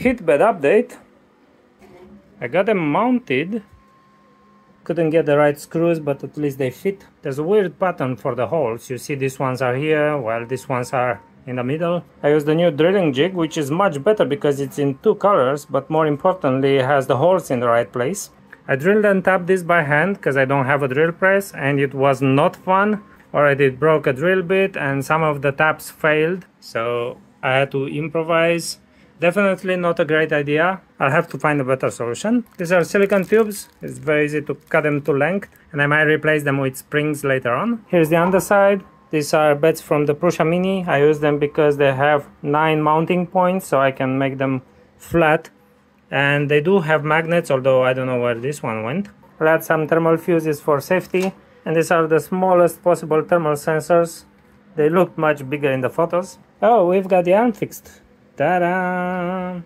Heat bed update. I got them mounted. Couldn't get the right screws, but at least they fit. There's a weird pattern for the holes. You see these ones are here, while these ones are in the middle. I used the new drilling jig, which is much better because it's in two colors, but more importantly, it has the holes in the right place. I drilled and tapped this by hand because I don't have a drill press and it was not fun. Already it broke a drill bit and some of the taps failed, so I had to improvise. Definitely not a great idea. I'll have to find a better solution. These are silicon tubes. It's very easy to cut them to length and I might replace them with springs later on. Here's the underside. These are beds from the Prusa Mini. I use them because they have nine mounting points so I can make them flat. And they do have magnets, although I don't know where this one went. I'll add some thermal fuses for safety. And these are the smallest possible thermal sensors. They looked much bigger in the photos. Oh, we've got the arm fixed. Ta-da!